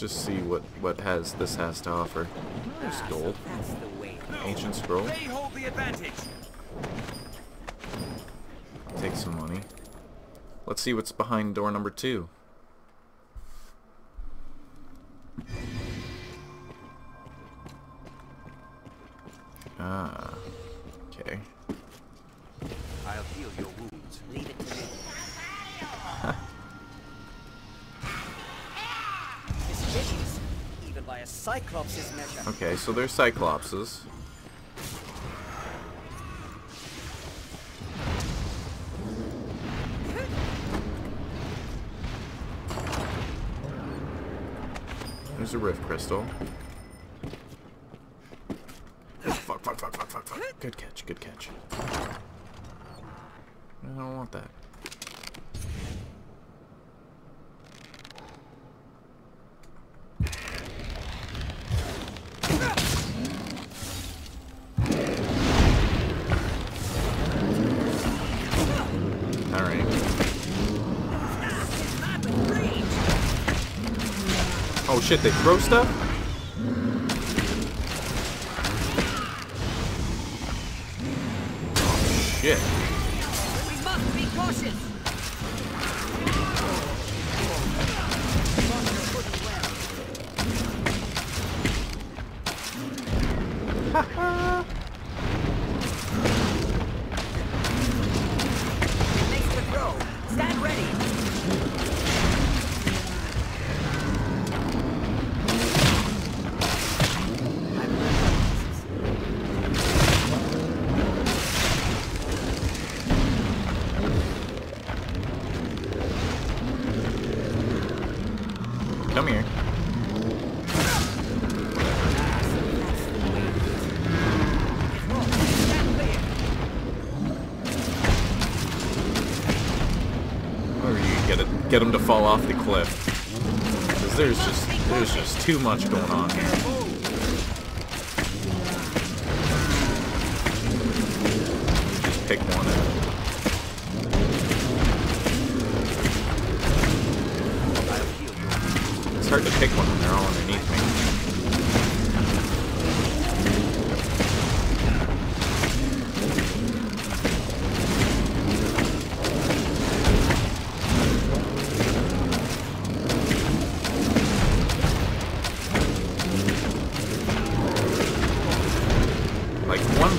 let's just see what what has this has to offer. There's gold. Ancient scroll. Hold the advantage. Take some money. Let's see what's behind door number two. Ah, okay. I'll heal your wounds. Leave it Cyclops' measure. Okay, so there's Cyclopses. There's a Rift Crystal. Fuck, fuck, fuck, fuck, fuck, fuck. Good catch, good catch. I don't want that. Shit, they throw stuff? Shit. We must be cautious. Get him to fall off the cliff. Because there's just there's just too much going on. Just pick one out. It's hard to pick one when they're all underneath me.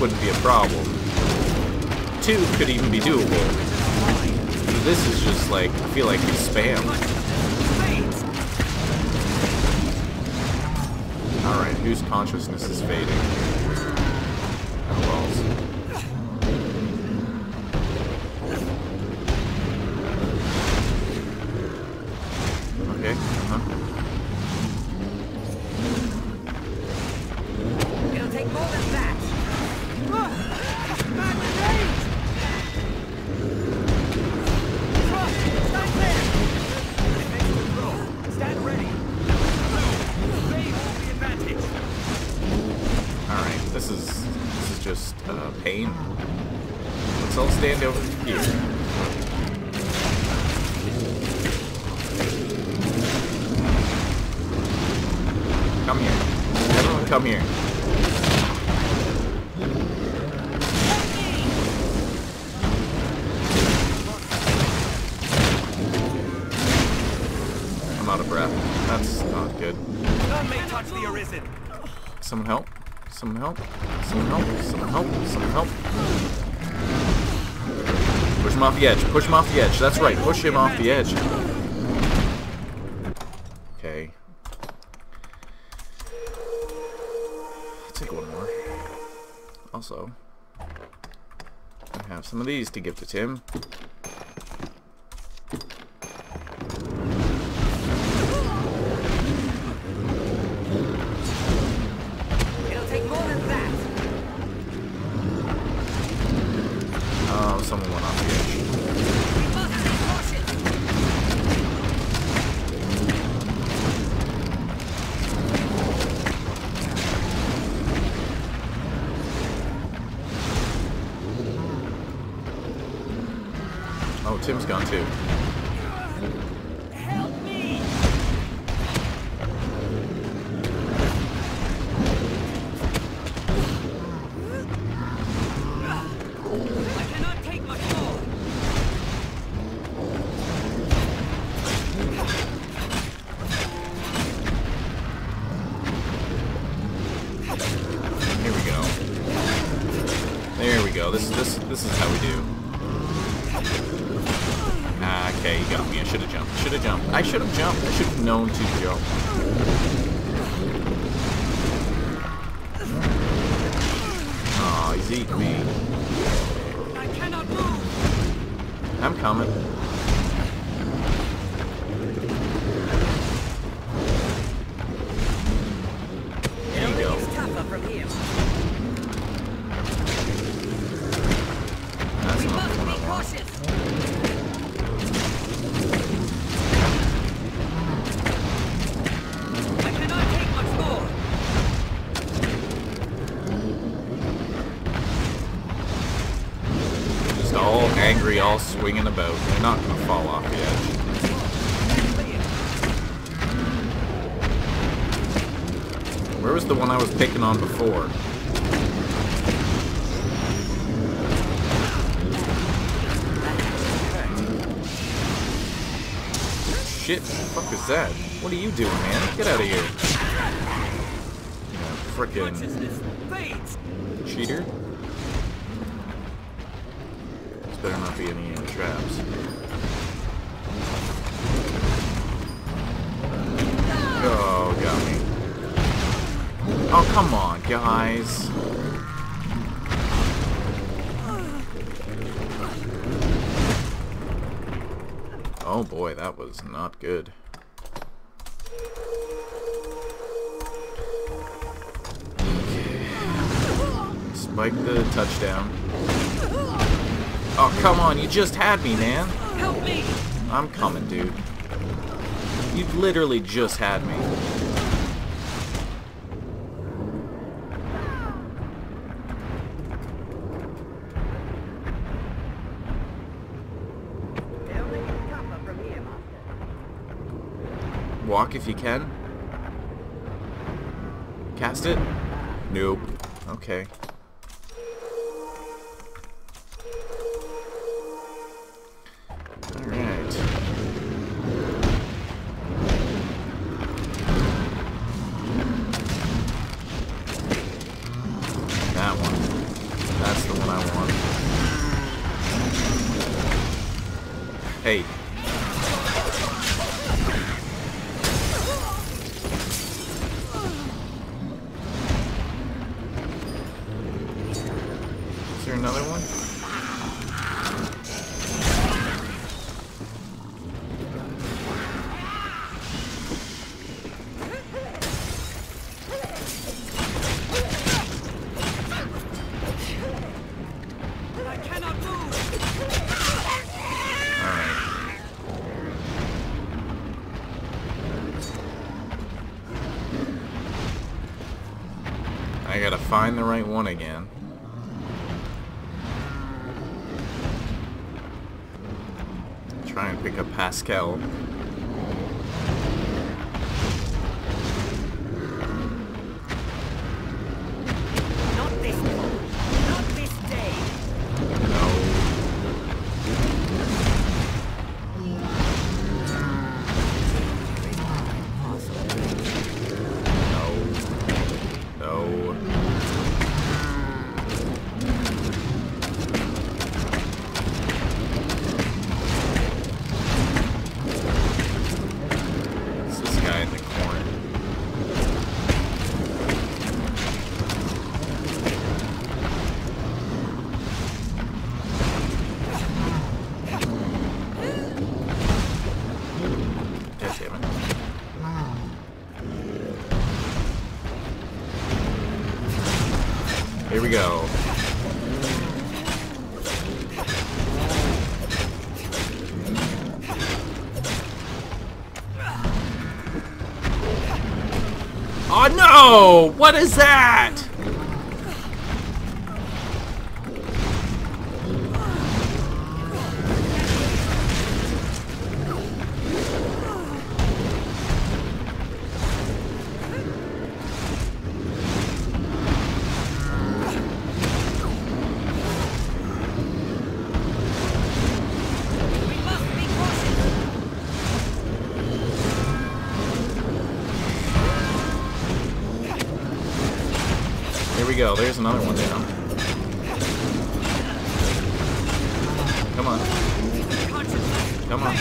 Wouldn't be a problem. Two could even be doable. This is just like, I feel like he's spam. Alright, whose consciousness is fading? Oh. Okay, uh-huh. It'll come here. I'm out of breath. That's not good. None may touch the arisen. Someone help. Someone help. Someone help. Someone help. Someone help. Push him off the edge. Push him off the edge. That's right. Push him off the edge. Also, I have some of these to give to Tim. It'll take more than that. Oh, someone went off the edge. He's eating me. I cannot move. I'm coming. Angry, all swinging about. They're not gonna fall off the edge. Where was the one I was picking on before? Shit, the fuck is that? What are you doing, man? Get out of here. Frickin' Consciousness fades. cheater. Better not be any uh, traps. Oh, got me. Oh, come on, guys. Oh boy, that was not good. Spike the touchdown. Oh, come on, you just had me, man. Help me. I'm coming, dude. You literally just had me. It only gets tougher from here, Master. Walk if you can. Cast it? Nope. Okay. Hey, gotta find the right one again. Try and pick up Pascal. Go. Oh no! What is that? We go. There's another one down. Come on. Come on.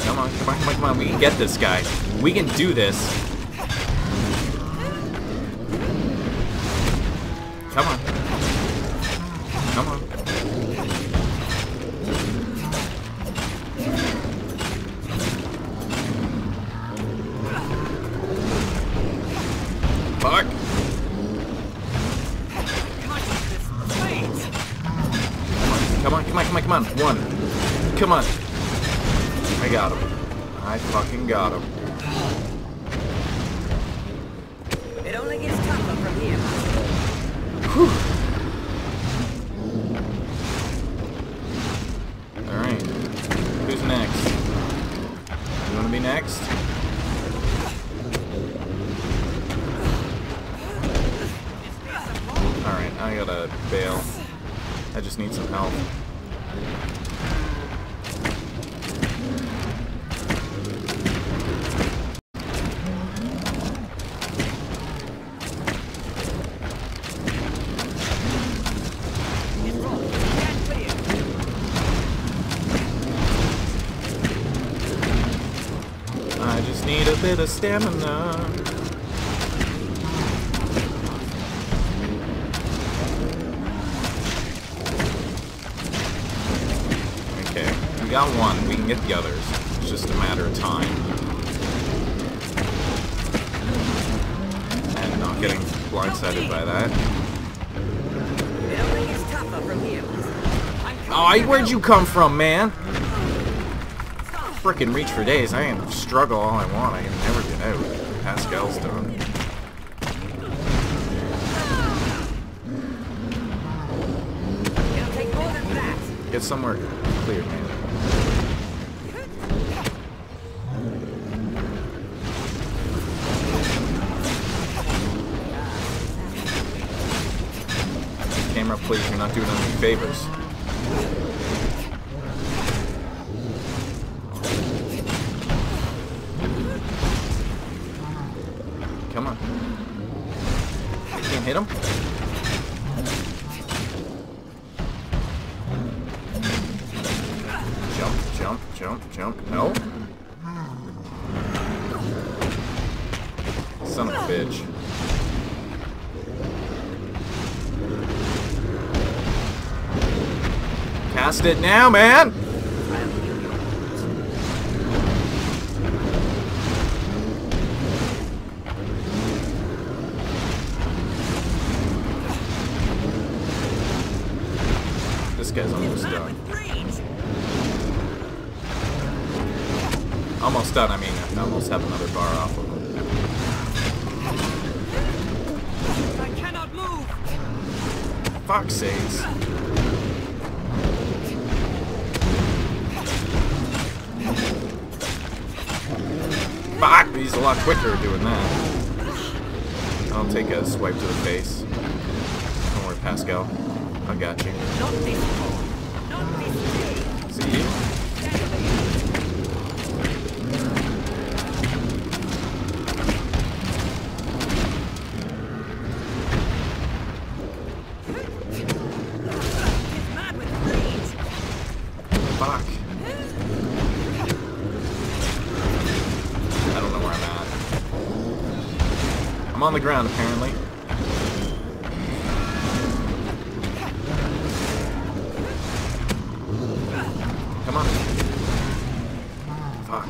Come on, come on, come on, come on. We can get this guy. We can do this. On. I got him. I fucking got him. It only gets tougher from here. Alright. Who's next? You wanna be next? Alright, I gotta bail. I just need some help. Need a bit of stamina. Okay, we got one. We can get the others. It's just a matter of time. And not getting blindsided by that. It only gets tougher from here. Oh, I- where'd you come from, man? Frickin' reach for days. I can struggle all I want. I can never get out. Pascal's done. Get somewhere clear, man. Camera, please. You're not doing us any favors. Hit him? Jump, jump, jump, jump. No. Son of a bitch. Cast it now, man! Almost done, I mean, I almost have another bar off of him. I cannot move. Fuck sakes. Fuck! He's a lot quicker doing that. I'll take a swipe to the face. Don't worry, Pascal. I got you. The ground, apparently. Come on. Fuck.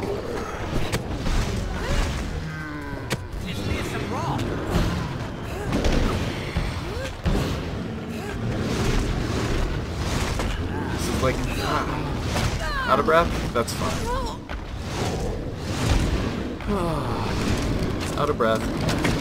This is like... ah. Out of breath? That's fine. Out of breath.